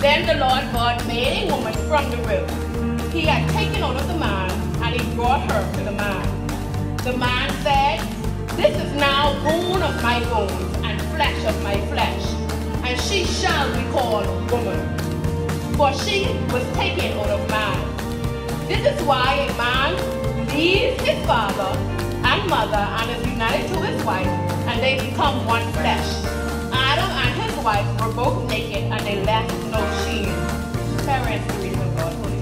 Then the Lord God made a woman from the river. He had taken out of the man, and he brought her to the man. The man said, This is now bone of my bones and flesh of my flesh, and she shall be called woman, for she was taken out of man. This is why a man leaves his father and mother and is united to his wife, and they become one flesh. Wife were both naked, and they left no shame. Parents, reason oh God, Holy